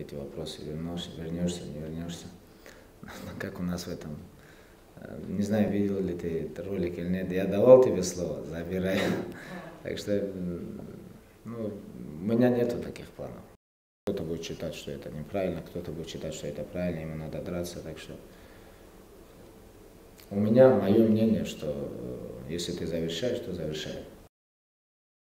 эти вопросы, вернешься, вернешься, не вернешься. Ну, как у нас в этом, э, не знаю, видел ли ты этот ролик или нет, я давал тебе слово, забирай. Так что, ну, у меня нету таких планов. Кто-то будет считать, что это неправильно, кто-то будет считать, что это правильно, ему надо драться, так что у меня мое мнение, что э, если ты завершаешь, то завершай.